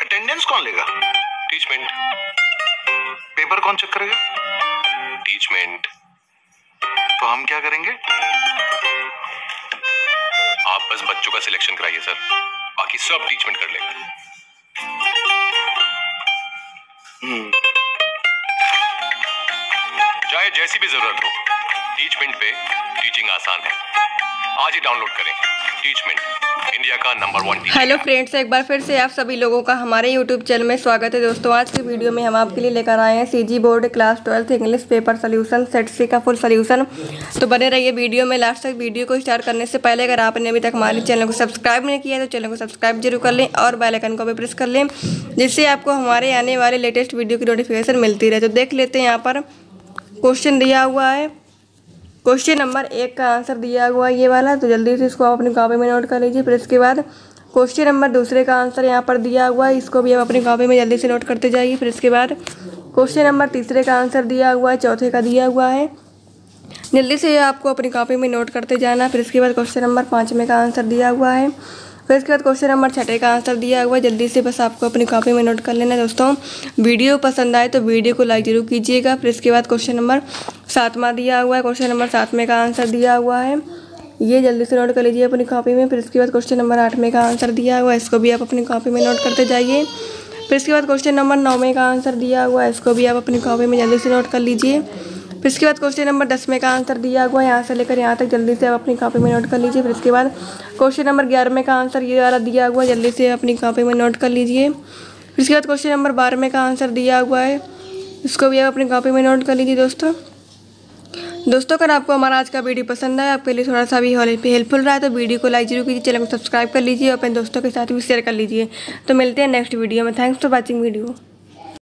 Attendance कौन लेगा? टीचमेंट पेपर कौन चेक करेगा? टीचमेंट तो हम क्या करेंगे? आप बस बच्चों का सिलेक्शन कराइए सर बाकी सब टीचमेंट कर लेगा। हम्म, चाहे जैसी भी ज़रूरत हो टीचमेंट पे टीचिंग आसान है। आज ही डाउनलोड करें। हेलो फ्रेंड्स एक बार फिर से आप सभी लोगों का हमारे यूट्यूब चैनल में स्वागत है। दोस्तों, आज की वीडियो में हम आपके लिए लेकर आए हैं CG board class twelfth English paper solution set C का फुल सोल्यूशन तो बने रहिए वीडियो में। लास्ट तक वीडियो को स्टार्ट करने से पहले अगर आपने अभी तक हमारे चैनल को सब्सक्राइब नहीं किया तो चैनल को सब्सक्राइब ज़रूर कर लें और बेल आइकन को भी प्रेस कर लें, जिससे आपको हमारे आने वाले लेटेस्ट वीडियो की नोटिफिकेशन मिलती रहे। तो देख लेते हैं यहाँ पर क्वेश्चन दिया हुआ है। क्वेश्चन नंबर एक का आंसर दिया हुआ ये वाला तो जल्दी से इसको आप अपनी कॉपी में नोट कर लीजिए। फिर इसके बाद क्वेश्चन नंबर दूसरे का आंसर यहाँ पर दिया हुआ है, इसको भी आप अपनी कॉपी में जल्दी से नोट करते जाइए। फिर इसके बाद क्वेश्चन नंबर तीसरे का आंसर दिया हुआ है, चौथे का दिया हुआ है। जल्दी से आपको अपनी कॉपी में नोट करते जाना। फिर इसके बाद क्वेश्चन नंबर पाँचवें का आंसर दिया हुआ है। फिर इसके बाद क्वेश्चन नंबर छठे का आंसर दिया हुआ है। जल्दी से बस आपको अपनी कॉपी में नोट कर लेना दोस्तों। वीडियो पसंद आए तो वीडियो को लाइक ज़रूर कीजिएगा। फिर इसके बाद क्वेश्चन नंबर सातवां दिया हुआ है। क्वेश्चन नंबर सातवें का आंसर दिया हुआ है। ये जल्दी से नोट कर लीजिए अपनी कॉपी में। फिर इसके बाद क्वेश्चन नंबर आठवें का आंसर दिया हुआ है। इसको भी आप अपनी कॉपी में नोट करते जाइए। फिर इसके बाद क्वेश्चन नंबर नौवें का आंसर दिया हुआ है। इसको भी आप अपनी कॉपी में जल्दी से नोट कर लीजिए। फिर इसके बाद क्वेश्चन नंबर दस में का आंसर दिया हुआ है। यहाँ से लेकर यहाँ तक जल्दी से आप अपनी कॉपी में नोट कर लीजिए। फिर इसके बाद क्वेश्चन नंबर ग्यारहवें का आंसर ये वाला दिया हुआ है। जल्दी से अपनी कॉपी में नोट कर लीजिए। फिर इसके बाद क्वेश्चन नंबर बारहवें का आंसर दिया हुआ है। इसको भी आप अपनी कॉपी में नोट कर लीजिए दोस्तों। दोस्तों, अगर आपको हमारा आज का वीडियो पसंद आया, आपके लिए थोड़ा सा भी हेल्पफुल रहा है तो वीडियो को लाइक ज़रूर कीजिए चैनल को सब्सक्राइब कर लीजिए और अपने दोस्तों के साथ भी शेयर कर लीजिए। तो मिलते हैं नेक्स्ट वीडियो में। Thanks for watching video